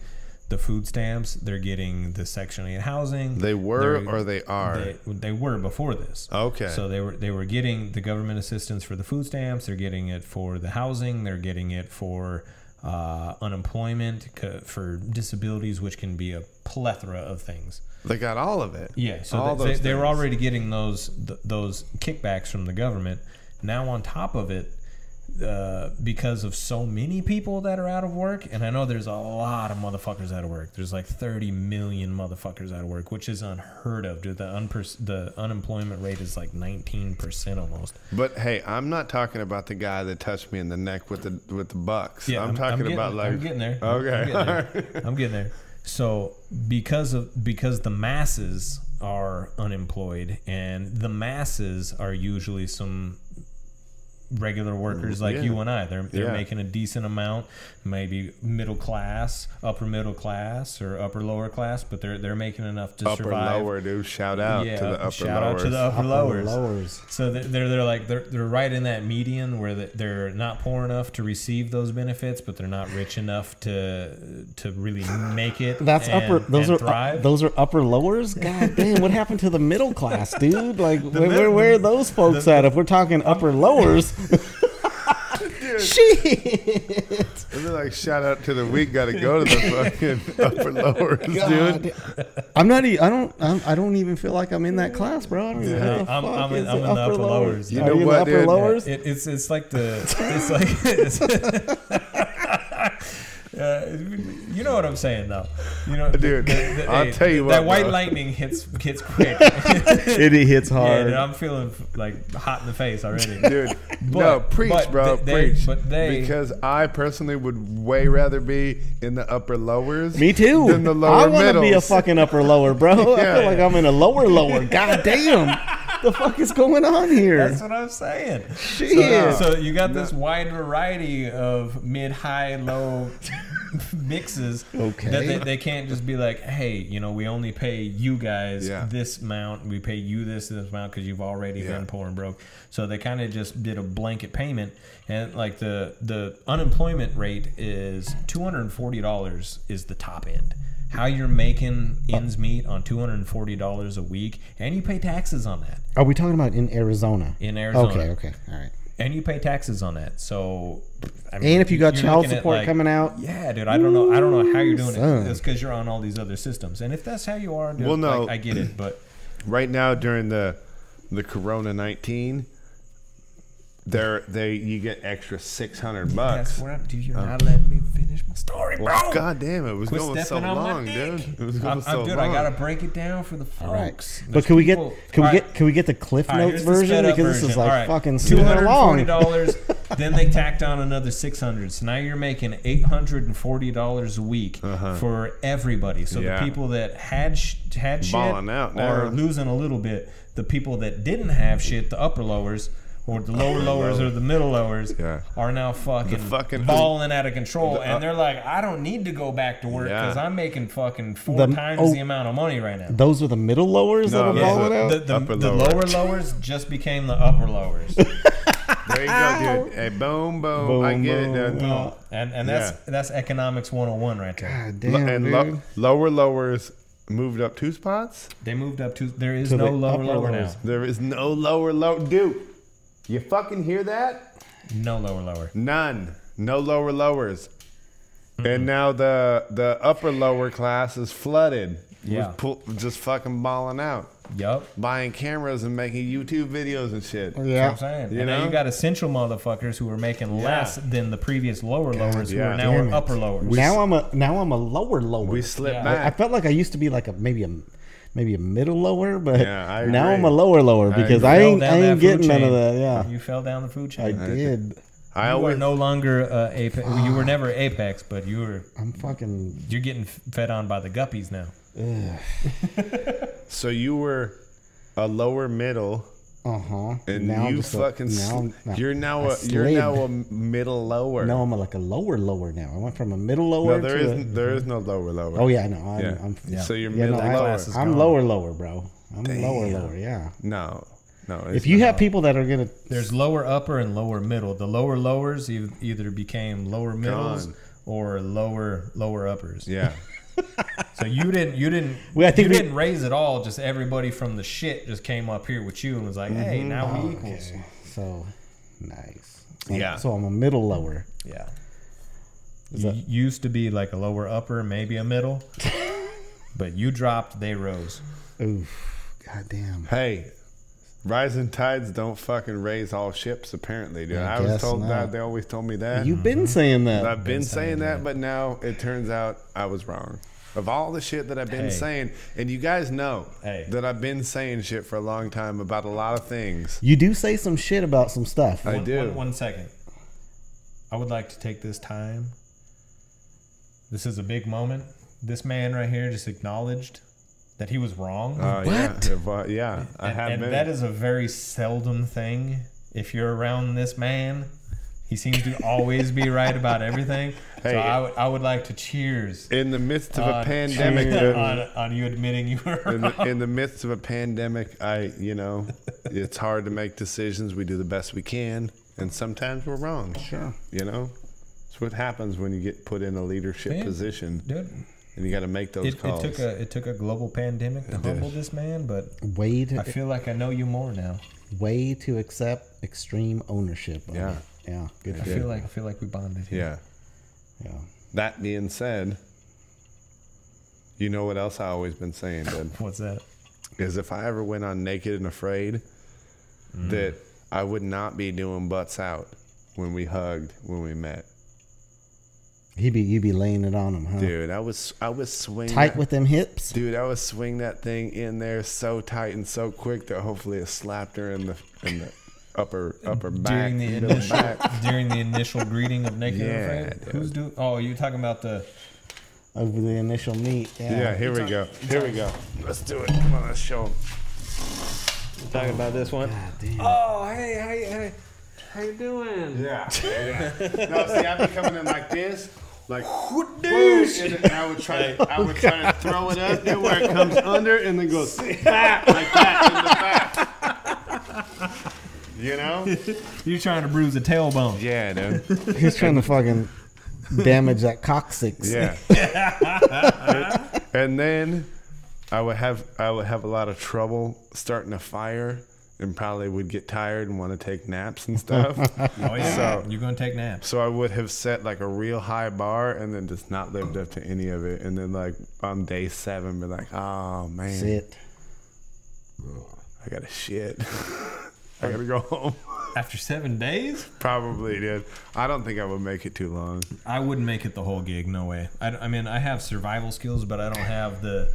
the food stamps they're getting the section 8 housing They were they're- or they are. they, they were before this Okay. so they were they were getting the government assistance for the food stamps. They're getting it for the housing. They're getting it for uh, unemployment, for disabilities, which can be a plethora of things. They got all of it. Yeah, so all they, they, they were already getting those th- those kickbacks from the government. Now on top of it, uh, because of so many people that are out of work, and I know there's a lot of motherfuckers out of work. There's like 30 million motherfuckers out of work, which is unheard of. Dude, the unpers- the unemployment rate is like 19% almost. But hey, I'm not talking about the guy that touched me in the neck with the with the bucks. Yeah, I'm, talking getting- about like I'm getting there. Okay, I'm getting there. *laughs* I'm getting there. So because of because the masses are unemployed and the masses are usually some regular workers like Yeah. you and I. They're they're Yeah. making a decent amount, maybe middle class, upper middle class, or upper lower class, but they're they're making enough to upper survive. lower dude. Shout out yeah, to the upper shout lowers. out to the upper, Upper lowers. lowers. So they're they're, they're like they're, they're right in that median where they're not poor enough to receive those benefits, but they're not rich enough to to really make it. *laughs* That's and- upper. Those and are thrive. those are upper lowers. God *laughs* damn! What happened to the middle class, dude? Like, where, where, where are those folks at? If we're talking upper *laughs* lowers, shit. And they're like, shout out to the week. Got to go to the fucking *laughs* upper lowers, God. dude. I'm not. e- I don't. I'm, I don't even feel like I'm in that class, bro. I don't even. Yeah, what the I'm- fuck I'm in- is I'm the in the upper lowers. You Are know you in what, the upper dude? lowers? *laughs* It, it's it's like the it's like it's, *laughs* Uh, you know what I'm saying, though. You know, Dude, I'll tell you that what, white bro. lightning hits hits quick. *laughs* it hits Yeah, hard. dude, I'm feeling like hot in the face already. Dude, no, preach, but bro, they- preach. but they- because I personally would way rather be in the upper lowers. Me too. Than the lower I want to be a fucking upper lower, bro. I *laughs* feel like I'm in a lower lower. God damn. The fuck is going on here? That's what I'm saying. Shit. So uh, you got this wide variety of mid, high, low *laughs* mixes. Okay. That they, they can't just be like, hey, you know, we only pay you guys Yeah. this amount. We pay you this this amount because you've already Yeah. been poor and broke. So they kind of just did a blanket payment, and like the the unemployment rate is two hundred and forty dollars is the top end. How you're making ends meet on two hundred and forty dollars a week, and you pay taxes on that Are we talking about in Arizona? in Arizona Okay, okay, all right. and you pay taxes on that. So, I mean, And if you got child support like- coming out, yeah, dude, I don't know, I don't know how you're doing son. it. It's because you're on all these other systems, and if that's how you are, dude, Well, no. like, I get it, but right now during the the Corona nineteen, there they you get extra six hundred bucks. that's where I'm, dude, you're uh, not letting me finish my story, bro. Well, God damn, it was Quit going so stepping on my long, dude. It was I'm, going I'm- so dude, long. I gotta break it down for the folks. all right. There's But can we get people- can we all right, get can we get the Cliff all right, Notes here's the version because this is like All right, fucking super long. dollars. then they tacked on another six hundred. So now you're making eight hundred and forty dollars a week uh-huh. for everybody. So. Yeah. the people that had sh- had shit Balling out now. are losing a little bit. The people that didn't have shit, the upper lowers. Or the lower lowers or the middle lowers Yeah. are now fucking, fucking- balling out of control, uh, and they're like, "I don't need to go back to work Yeah. because I'm making fucking four The- times oh. the amount of money right now." Those are the middle lowers No, that are those balling are- out. The, the, Upper the lower. lower lowers just became the upper lowers. *laughs* There you go, dude. Hey, boom, boom. I Boom, get boom. it, dude. Yeah. And and that's Yeah. that's economics 101 right there. God Lo- damn, and dude. lo- lower lowers moved up two spots. They moved up two. there is To no the lower lower lowers. now. There is no lower low, dude. You fucking hear that? No lower lower. None. No lower lowers. And now the the upper lower class is flooded. Yeah. With pull, just fucking balling out, Yup. buying cameras and making YouTube videos and shit. That's what Yeah. I'm saying. You and now know? you got essential motherfuckers who are making less than the previous lower lowers who yeah. are now Damn are upper lowers. now I'm a now I'm a lower lower. We slip Yeah. I, I felt like I used to be like a maybe a maybe a middle lower, but Yeah, now. I'm a lower lower because agree. I ain't I ain't food getting none of that. Yeah, You fell down the food chain. I did. I you always are no longer uh, apex. You were *sighs* never apex, but you were I'm fucking. you're getting fed on by the guppies now. *laughs* so you were a lower middle, Uh huh. and now you just a- fucking now sl- now- you're now I a you're now a middle lower. No, I'm a, like a lower lower now. I went from a middle no, lower there to. is a, there is no lower lower. oh yeah, no, I'm. yeah. I'm So you're yeah, middle I, lower. class I'm gone. lower lower, bro. I'm lower Damn. lower. Yeah. No, no. If you not. have people that are gonna, There's lower upper and lower middle. The lower lowers either became lower middles Gone. or lower lower uppers. yeah. *laughs* So you didn't you didn't Well, I think you we- didn't raise it all. Just everybody from the shit just came up here with you and was like, hey, Mm-hmm. now Oh, we equals. so nice. So- Yeah. So I'm a middle lower. Yeah. You that- used to be like a lower upper, maybe a middle, *laughs* but you dropped, they rose. Oof. God damn. Hey, Rising tides don't fucking raise all ships, apparently, dude. I I, was told not. that. They always told me that. You've been saying that. I've been saying that, but now it turns out I was wrong. Of all the shit that I've been Hey. saying, and you guys know Hey. that I've been saying shit for a long time about a lot of things. You do say some shit about some stuff. I One- do. one- one second. I would like to take this time. This is a big moment. This man right here just acknowledged that he was wrong. Oh yeah, What? If I- yeah, I and have and been. that is a very seldom thing. If you're around this man, he seems to always be right about everything. Hey. so I would, I would like to cheers in the midst of a pandemic. Uh, on, on you admitting you were in, the, in the midst of a pandemic, I, you know, it's hard to make decisions. We do the best we can, and sometimes we're wrong. Sure. You know, it's what happens when you get put in a leadership Yeah. position, Dude, and you got to make those it, it calls. took a it took a global pandemic to did. humble this man, but Way to I feel like I know you more now. way to accept extreme ownership. of Yeah. it. Yeah. Good I feel like I feel like we bonded. here. yeah. Yeah. That being said, you know what else I always been saying, dude, *laughs* What's that? is if I ever went on Naked and Afraid, Mm. that I would not be doing butts out when we hugged when we met, He be you be laying it on him, huh? dude. I was I was swinging Tight that- with them hips. Dude, I was swing that thing in there so tight and so quick that hopefully it slapped her in the in the upper upper back. during the initial back. *laughs* during the initial greeting of Naked Yeah, and Afraid. Who's doing? Oh, you're talking about the. Over the initial meet. Yeah. Yeah, here we go. Here we go. Let's do it. Come on, let's show 'em. Talking about this one. God damn. Oh, hey, hey, hey. How you doing? Yeah. *laughs* yeah. No, see, I'd be coming in like this, like whoop, and then I would try, to, I would try to throw it up there where it comes under, and then goes *laughs* like that in the back. You know? *laughs* You're trying to bruise a tailbone. Yeah, dude. *laughs* He's trying to fucking damage that coccyx. Yeah. *laughs* and then I would have I would have a lot of trouble starting a fire and probably would get tired and want to take naps and stuff. Oh yeah. So- you're gonna take naps. so I would have set like a real high bar and then just not lived up to any of it. And then like on day seven be like, oh man, Sit. I gotta shit. I gotta go home. *laughs* After seven days, Probably, dude. I don't think I would make it too long. I wouldn't make it the whole gig. No way. I, I mean, I have survival skills, but I don't have the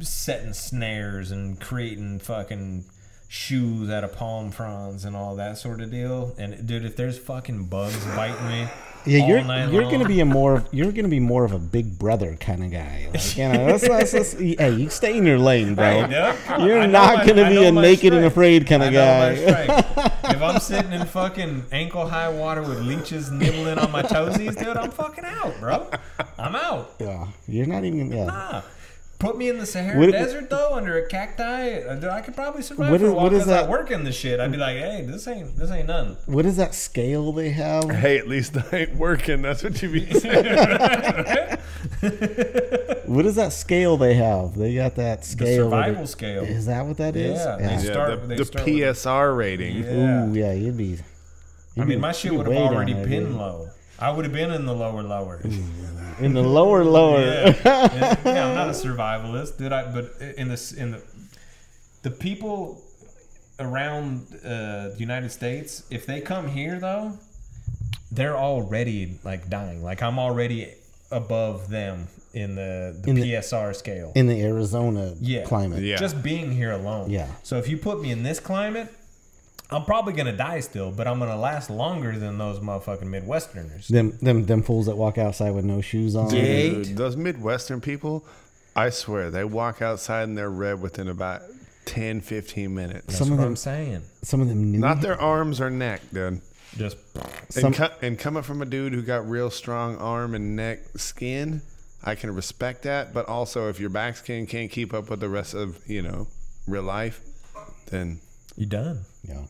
setting snares and creating fucking shoes out of palm fronds and all that sort of deal. And dude, if there's fucking bugs biting me, Yeah, you're you're long- gonna be a more of, you're gonna be more of a big brother kind of guy. *laughs* Like, you know, that's, that's, that's, hey, you stay in your lane, bro. *laughs* You're not my- gonna be a naked and afraid kind of guy. *laughs* if I'm sitting in fucking ankle high water with leeches nibbling on my toesies, dude, I'm fucking out, bro. I'm out. Yeah, you're not even. Yeah. Nah. Put me in the Sahara What- Desert though, under a cacti. I could probably survive What for a while what is because I that- work in this shit. I'd be like, hey, this ain't this ain't nothing. What is that scale they have? Hey, at least I ain't working. That's what you be *laughs* saying. What is that scale they have? They got that The scale. where they- survival scale. Is that what that is? Yeah, they yeah, start- the, they the start with- PSR rating. Yeah. Ooh, yeah, you'd be. you'd I be- mean, my shit you'd be would have already there, been low. I would have been in the lower lower. in the lower *laughs* lower. Yeah. yeah, yeah, I'm not a survivalist, did I? But in this, in the, the people around uh, the United States, if they come here though, they're already like dying. Like I'm already above them in the, the In the- PSR scale. in the Arizona yeah, climate. Yeah. Just being here alone. Yeah. So if you put me in this climate. I'm probably gonna die still, but I'm gonna last longer than those motherfucking Midwesterners. Them them them fools that walk outside with no shoes on. Dude, those Midwestern people, I swear, they walk outside and they're red within about 10, 15 minutes. That's Some of what them- I'm saying. Some of them new. Not their arms or neck, dude. Just some, and, co- and coming from a dude who got real strong arm and neck skin, I can respect that. But also, if your back skin can't keep up with the rest of, you know, real life, then you're done. yeah.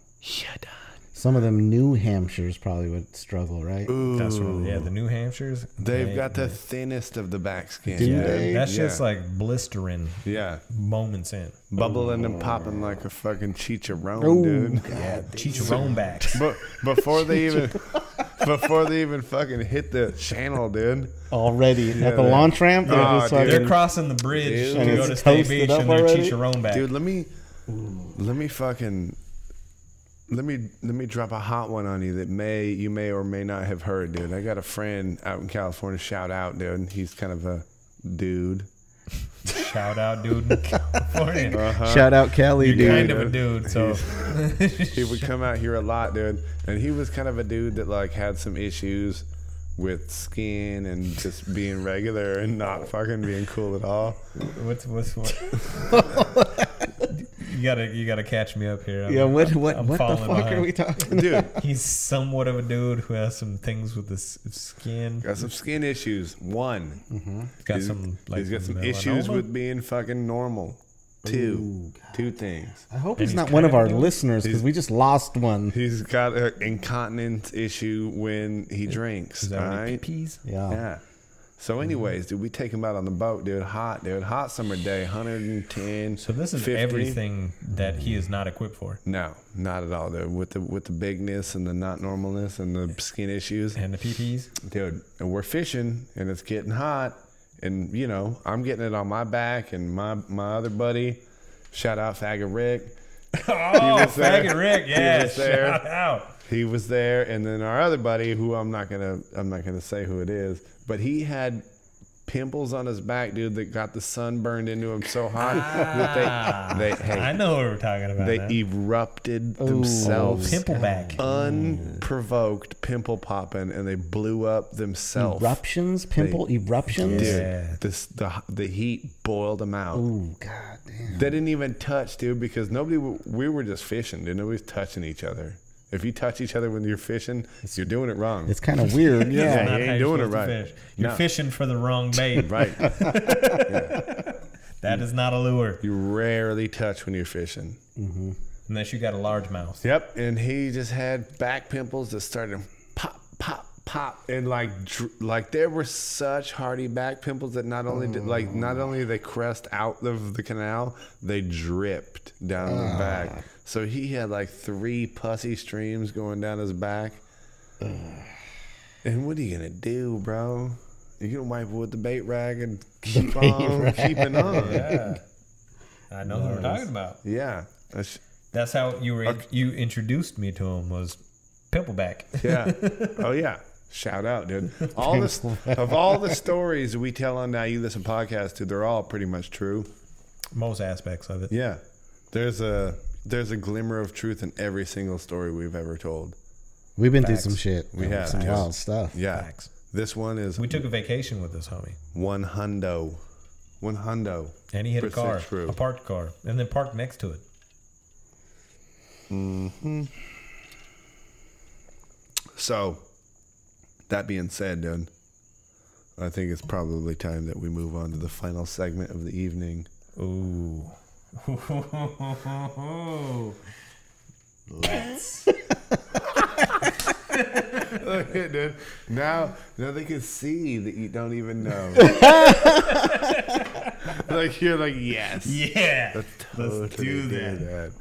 Some of them New Hampshires probably would struggle, right? That's what, yeah, the New Hampshires. they've they- got the thinnest of the back skin. Do Yeah, that's Yeah. just like blistering Yeah. moments in. Bubbling and popping like a fucking chicharron, Ooh. dude. Yeah, chicharron backs. But *laughs* before they even before they even fucking hit the channel, dude. Already Yeah, at the they- launch ramp, they're Oh, just fucking, They're crossing the bridge Dude. to And go it's to Stay toasted Beach and they're already? chicharron back. Dude, let me Let me fucking let me let me drop a hot one on you that may you may or may not have heard, dude. I got a friend out in California. Shout out, dude. He's kind of a dude. Shout out, dude. in California. *laughs* Uh-huh. Shout out Kelly, You're dude. kind of a dude, so he would come out here a lot, dude. And he was kind of a dude that like had some issues with skin and just being regular and not fucking being cool at all. what's what's what? *laughs* *laughs* you gotta you gotta catch me up here. I'm- Yeah, what what I'm what the fuck behind. are we talking? Dude, *laughs* He's somewhat of a dude who has some things with his skin. got some skin issues. One, He's got he's, some like he's got some melanoma. issues with being fucking normal. Two, two things. I hope And he's he's not one of our doing- listeners because we just lost one. He's got an incontinence issue when he drinks. Is that all what he right? pees? Yeah. Yeah. So, mm-hmm. anyways, dude, we take him out on the boat, dude. Hot, dude. Hot summer day, 110. So this is 50. everything that he is not equipped for, No, not at all, dude. With the with the bigness and the not normalness and the skin issues, and the PPs. dude. And we're fishing, and it's getting hot, and you know I'm getting it on my back, and my my other buddy, shout out Faggot Rick, *laughs* Oh, faggot Rick, He yeah, was there. shout out. he was there, and then our other buddy, who I'm not gonna I'm not gonna say who it is, but he had pimples on his back, dude, that got the sun burned into him so hot that they ah, they hey I know what we're talking about. they now. erupted themselves. Pimple back. unprovoked pimple popping and they blew up themselves. Eruptions, pimple eruptions. Dude, Yeah. this the the heat boiled them out. Oh, god damn. They didn't even touch, dude, because nobody, we were just fishing, dude. Nobody was touching each other. If you touch each other when you're fishing, you're doing it wrong. It's kind of weird. *laughs* Yeah, Yeah. You how ain't you're doing it supposed right. fish. You're No. fishing for the wrong bait. *laughs* right. *laughs* That is not a lure You rarely touch when you're fishing. Mm-hmm. unless you got a large mouth. Yep, and he just had back pimples that started pop, pop, pop, and like, dr- like there were such hardy back pimples that not only did, like not oh. only they crest out of the canal, they dripped down the back. Ah. So he had like three pussy streams going down his back. And what are you gonna do, bro? You gonna wipe it with the bait rag and keep *laughs* on keeping on? *laughs* Yeah. I know what we're talking about. Yeah, that's, That's how you were you introduced me to him was pimpleback. Yeah. *laughs* Oh yeah. Shout out, dude. All this of all the stories we tell on Now You Listen podcast, dude, they're all pretty much true. Most aspects of it. Yeah. There's a there's a glimmer of truth in every single story we've ever told. We've been through some shit. We have, some wild stuff. Yeah. Facts. This one is We took a vacation with this homie, one hundo. One hundo. and he hit a car, true. a parked car, and then parked next to it. Mhm. So that being said, dude, I think it's probably time that we move on to the final segment of the evening. Ooh. Let's. Look at dude. Now, now they can see that you don't even know. *laughs* like you're like, yes. Yeah. Let's, Let's totally do that.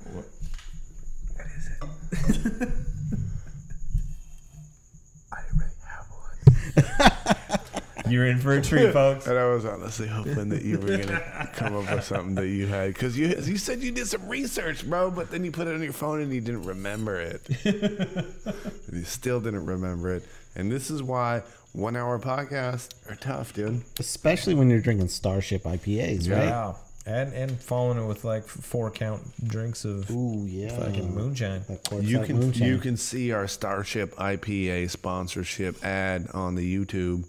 that. *laughs* *laughs* You're in for a treat, folks. And I was honestly hoping that you were gonna come up with something that you had, because you you said you did some research, bro, but then you put it on your phone and you didn't remember it. *laughs* you still didn't remember it, and this is why one-hour podcasts are tough, dude. Especially when you're drinking Starship IPAs, right? Wow. And and following it with like four count drinks of Ooh, yeah. fucking moonshine. You can moonshine. you can see our Starship IPA sponsorship ad on the YouTube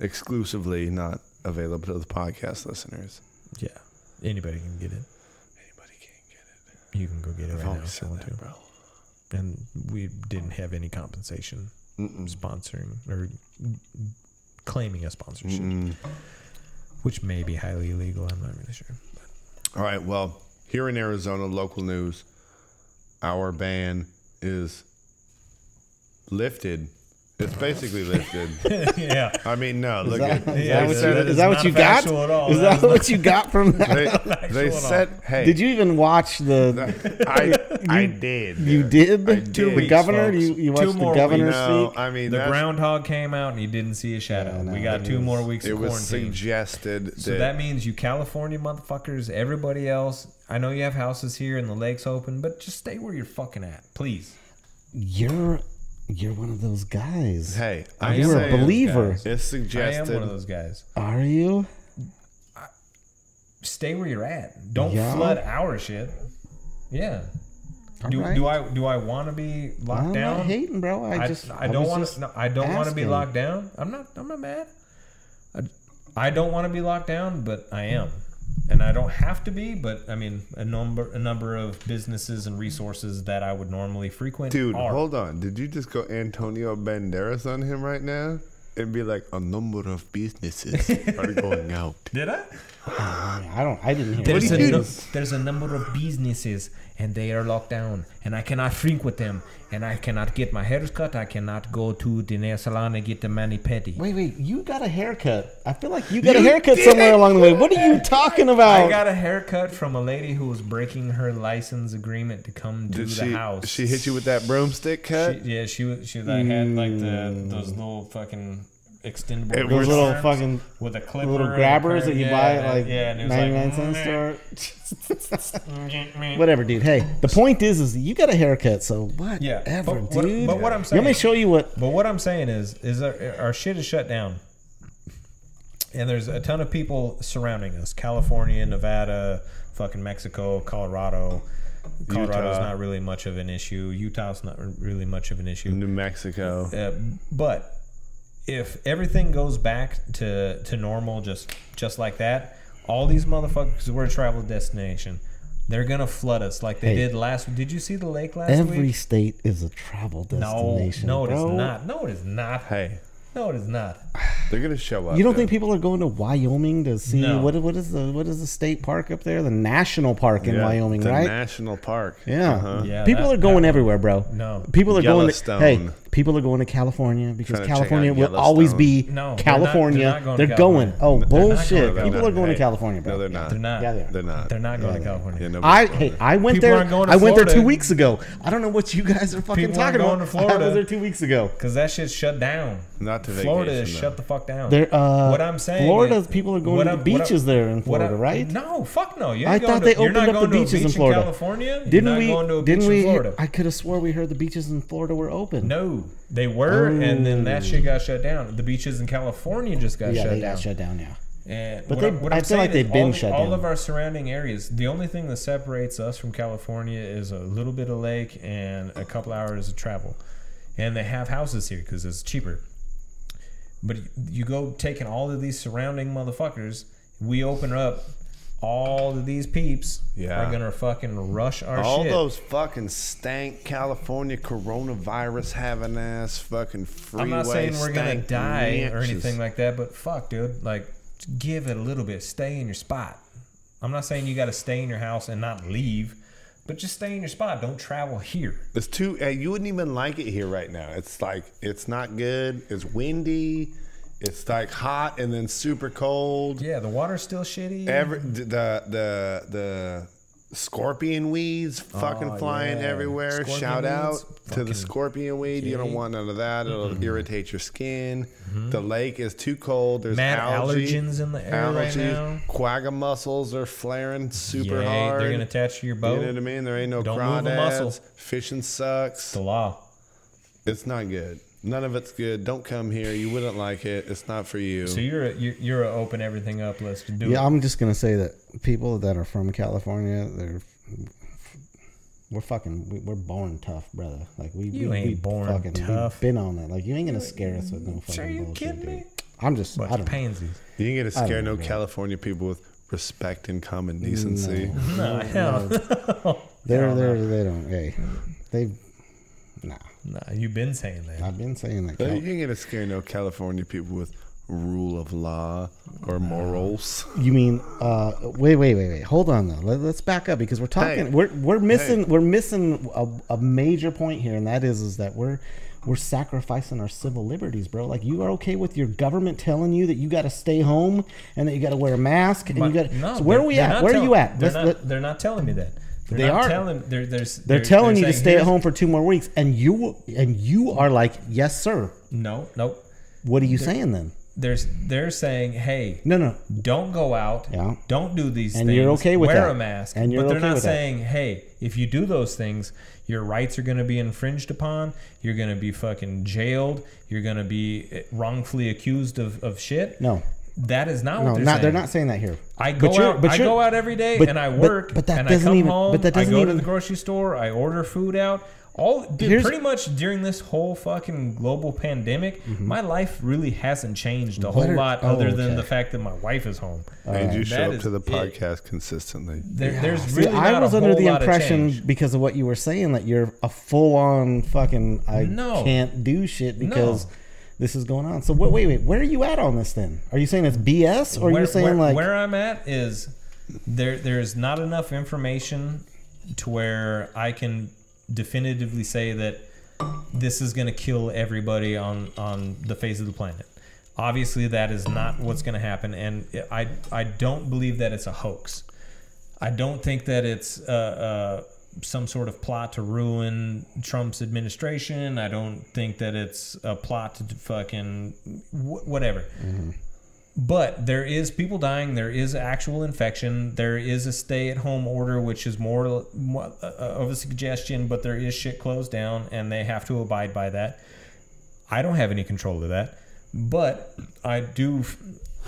exclusively, not available to the podcast listeners. Yeah. Anybody can get it. Anybody can get it. You can go get it I've right now if you want that, to. bro. And we didn't have any compensation sponsoring or claiming a sponsorship, which may be highly illegal. I'm not really sure. All right. Well, here in Arizona, local news, our ban is lifted It's basically listed. *laughs* yeah. I mean, no, Is look that, at is Yeah, that what it's- you, that is is that what you got? at all. Is That that is what you got from that? *laughs* they, Factual they said, "Hey, Did you even watch the? *laughs* I I did. You did. I The did. weeks, governor. folks. You you watched the more governor weeks. No, speak. I mean The groundhog came out and you didn't see a shadow. Yeah, no, we got two was- more weeks It of was quarantine. suggested So that, that means you California motherfuckers, everybody else. I know you have houses here and the lake's open, but just stay where you're fucking at, please. You're you're one of those guys. hey, uh, I I'm You're one a of those believer. guys. it's I am one of those guys. Are you? Stay where you're at. Don't Yeah. flood our shit. Yeah. Do, Alright. do I do I want to be locked I'm down? not hating, bro. I, I, just I don't was want just to. No, I don't want to be asking. locked down. I'm not. I'm not mad. I, I don't want to be locked down, but I am, and I don't have to be. But I mean, a number a number of businesses and resources that I would normally frequent. Dude, are. hold on. Did you just go Antonio Banderas on him right now? It'd be like a number of businesses are *laughs* going out. Did I? I don't. I didn't hear. There's do a, you nu- there's a number of businesses and they are locked down and I cannot frequent them and I cannot get my hair cut. I cannot go to the nail salon and get the mani pedi. Wait, wait. You got a haircut. I feel like you got a haircut somewhere along the way. What are you talking about? I got a haircut from a lady who was breaking her license agreement to come to Did the she? house. She hit you with that broomstick cut? She- yeah, she. She like, had like the those mm. little fucking extendable It Those was- little fucking with a clipper, little grabbers that you Yeah, buy at like yeah, and 99 like, cent "Mm, store. *laughs* Whatever, dude. Hey, the point is, is you got a haircut, so whatever, Yeah, but what- dude. but what I'm saying, Let me show you what. But what I'm saying is, is our, our shit is shut down, and there's a ton of people surrounding us: California, Nevada, fucking Mexico, Colorado. Colorado's Utah. not really much of an issue. Utah's not really much of an issue. New Mexico. Uh, but if everything goes back to, to normal, just just like that, all these motherfuckers we're a travel destination. They're gonna flood us like they Hey. did last. week. Did you see the lake last Every week? Every state is a travel destination. no, it is bro. not. No, it is not. Hey, No, it is not. *sighs* they're gonna show up. You don't though. think people are going to Wyoming to see No. what? What is the what is the state park up there? The national park in Yeah, Wyoming, the right? national park. yeah. Uh-huh. Yeah, people that- are going everywhere, bro. No. People are going. To, Yellowstone. hey, people are going to California because Trying to check California out will always Yellowstone. be No, they're not- California. they're not going to. California. Oh They're not going bullshit! to People They're are going not. to California, bro. No, they're not. They're not. Yeah, they are. They're not. They're not going to California. Yeah, I nobody's hey, going I went People there. aren't going to I went there two Florida. weeks ago. I don't know what you guys are fucking People aren't talking going about. to *laughs* I was Florida. there two weeks ago. Because that shit's shut down. Not to Florida is vacation, shut the fuck down. There, uh, what I'm saying, Florida's is- people are going what to the I'm- what beaches I'm- there in what Florida, I'm- right? No, fuck no. You I going thought to, they you're opened not up the going to a beaches in Florida. California. You're Didn't not we? Going to a Didn't beach we? Florida. I could have swore we heard the beaches in Florida were open. no, they were, and then that shit got shut down. The beaches in California just got yeah, shut they down. got shut down. Yeah. And But they- I'm- what I feel like they've been all, shut all down. All of our surrounding areas. The only thing that separates us from California is a little bit of lake and a couple hours of travel, and they have houses here because it's cheaper. But you go taking all of these surrounding motherfuckers, we open up. All of these peeps Yeah. are gonna fucking rush our All shit. those fucking stank California coronavirus having ass fucking freeway. I'm not saying we're gonna stank die or anything like that, but fuck, dude, like give it a little bit. Stay in your spot. I'm not saying you got to stay in your house and not leave, but just stay in your spot. Don't travel here. It's too. Uh, you wouldn't even like it here right now. It's like it's not good. It's windy. It's like hot and then super cold. Yeah, the water's still shitty. Every the the the scorpion weeds fucking ah, flying Oh, yeah. everywhere. Scorpion Shout out to the scorpion weed. You don't want none of that. It'll irritate your skin. Mm-hmm. The lake is too cold. There's Mad algae, allergens in the air right now. Quagga mussels are flaring super hard. They're gonna attach to your boat. you know what I mean? There ain't no Don't crawdads. Fishing sucks. the law. It's not good. None of it's good. Don't come here. You wouldn't like it. It's not for you. So you're a, you're, you're a open everything up. Let's do Yeah, it. I'm just gonna say that people that are from California, they're we're fucking we- we're born tough, brother. Like we You we, ain't we born fucking, tough. We've been on that. Like you ain't gonna scare us with no fucking Sure, you bullshit, kidding dude. me? I'm just Bunch I of don't know. you can get to scare no bro. California people with respect and common decency. No, *laughs* hell. They're they're they don't. Hey, they. Nah, Nah, you've been saying that. I've been saying that. Cal- you can gonna scare no California people with rule of law or morals. You mean uh wait wait wait wait hold on though Let, us back up because we're talking Hey. we're we're missing we're missing a, a major point here and that is is that we're we're sacrificing our civil liberties, bro. Like you are okay with your government telling you that you got to stay home and that you got to wear a mask and you got. No, so where are we at? not Where are you at? They're Let's- not, let- they're not telling me that. They're They are. telling. They're, there's, they're telling you to stay at home for two more weeks, and you and you are like, yes, sir. No, no. What are you saying then? There's they're saying, hey, No, no. don't go out. Yeah. Don't do these And things. you're okay with Wear that. a mask. And you're but they're okay not with that. saying, hey, if you do those things, your rights are going to be infringed upon. You're going to be fucking jailed. You're going to be eh, wrongfully accused of, of shit. No. That is not No, what they're not saying. they're not saying that here. I go you're- out. but I go out every day but- and I work. but that and I doesn't come even- home. but that I doesn't go even- to the grocery store. I order food out. All dude, pretty much during this whole fucking global pandemic, my life really hasn't changed a whole Mm-hmm. Are- lot, oh, other than okay. the fact that my wife is home. and you That show up to the it. podcast consistently. There, there's See, really I was a under the lot of impression because of what you were saying that you're a full on fucking I No. can't do shit because No. This is going on. So wait, wait, wait. Where are you at on this then? Are you saying it's BS or are where, you saying where- like where I'm at is there there's not enough information to where I can definitively say that this is going to kill everybody on on the face of the planet. Obviously, that is not what's going to happen, and I I don't believe that it's a hoax. I don't think that it's uh, uh, some sort of plot to ruin Trump's administration. I don't think that it's a plot to fucking wh- whatever. But there is people dying. There is actual infection. There is a stay-at-home order, which is more, more uh, of a suggestion. But there is shit closed down, and they have to abide by that. I don't have any control of that, but I do.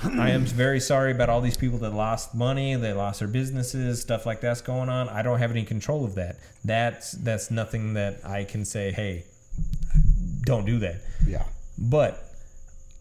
I am very sorry about all these people that lost money, they lost their businesses, stuff like that's going on. I don't have any control of that. That's that's nothing that I can say. Hey, don't do that. yeah. But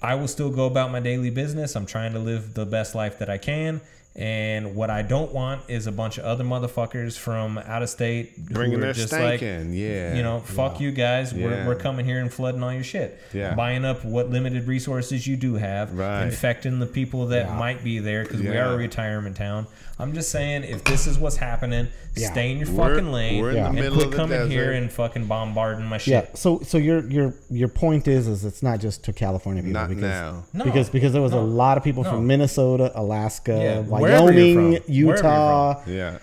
I will still go about my daily business. I'm trying to live the best life that I can. And what I don't want is a bunch of other motherfuckers from out of state who Bringing are their just stank like, in, yeah. you know, fuck you guys. Yeah. We're, we're coming here and flooding all your shit. Yeah. Buying up what limited resources you do have. Right. Infecting the people that might be there because we are a retirement town. I'm just saying, if this is what's happening, Yeah. stay in your We're- fucking lane we're in the and middle quit of the coming here and fucking bombarding my shit. Yeah. shit. So so your your your point is is it's not just to California people Not because now. No. because because there was a lot of people No. from Minnesota, Alaska, Yeah, wherever you're from. Wyoming, Utah, Yeah.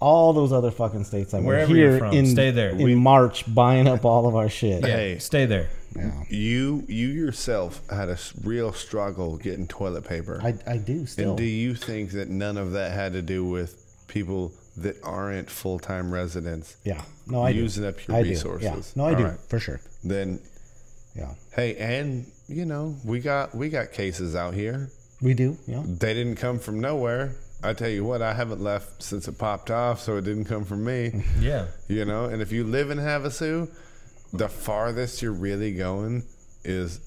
All those other fucking states that were Wherever here you're from, in stay there. in We- March buying up all of our shit. Yeah, Hey. stay there. Yeah. You you yourself had a real struggle getting toilet paper. I, I do still. and do you think that none of that had to do with people that aren't full time residents? yeah. No, I using do. up your I do. resources? Yeah. No, I All do right. for sure. Then Yeah. hey, and you know we got we got cases out here. We do. Yeah. They didn't come from nowhere. I tell you what, I haven't left since it popped off, so it didn't come from me. *laughs* Yeah. you know, and if you live in Havasu, the farthest you're really going is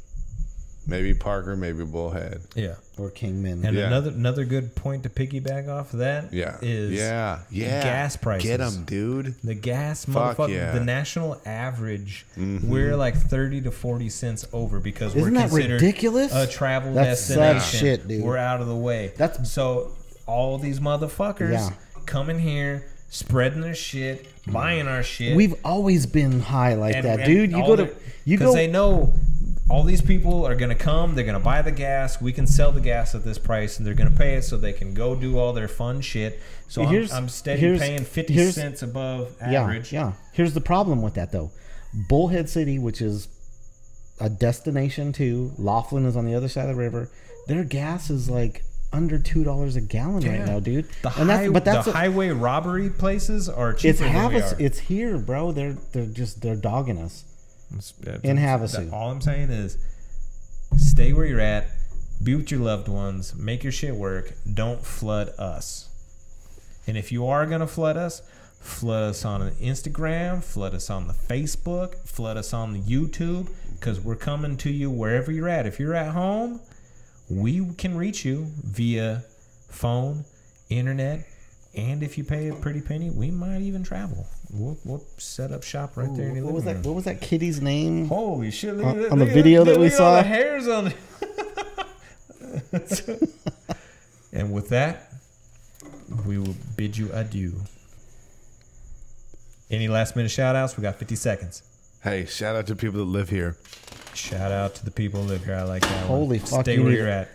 maybe Parker, maybe Bullhead. Yeah. Or Kingman. And Yeah. another another good point to piggyback off of that Yeah, is yeah, yeah. gas prices. Get them, dude. The gas, motherfucker. yeah. Mm-hmm. The national average, we're like thirty to forty cents over because Isn't we're that considered ridiculous? a travel That's such destination. shit, dude. We're out of the way. That's- so all these motherfuckers Yeah. coming here, spreading their shit, buying our shit. We've always been high like and- that, and dude. You go to you go. they know all these people are going to come they're going to buy the gas we can sell the gas at this price and they're going to pay it so they can go do all their fun shit so I'm, I'm steady here's- paying 50 cents above yeah, average yeah. Here's the problem with that though. Bullhead City, which is a destination too, Laughlin is on the other side of the river. Their gas is like under two dollars a gallon right now, dude. the, and high, that's but that's the a- highway robbery places are cheaper it's than we Havas, are. it's here, bro. They're they're just they're dogging us. It's- that's- in Havasu. all I'm saying is stay where you're at be with your loved ones make your shit work don't flood us and if you are going to flood us flood us on Instagram flood us on the Facebook flood us on the YouTube because we're coming to you wherever you're at if you're at home we can reach you via phone internet and if you pay a pretty penny we might even travel we'll, we'll set up shop right there in What was living that? room What was that kitty's name? Holy shit! Look On- that, on the look video that look we saw? the hairs on *laughs* and with that, we will bid you adieu. Any last minute shout outs? We got 50 seconds. Hey, shout out to people that live here. Shout out to the people who live here. I like that. one. Holy fuck! Stay you where need, you're at.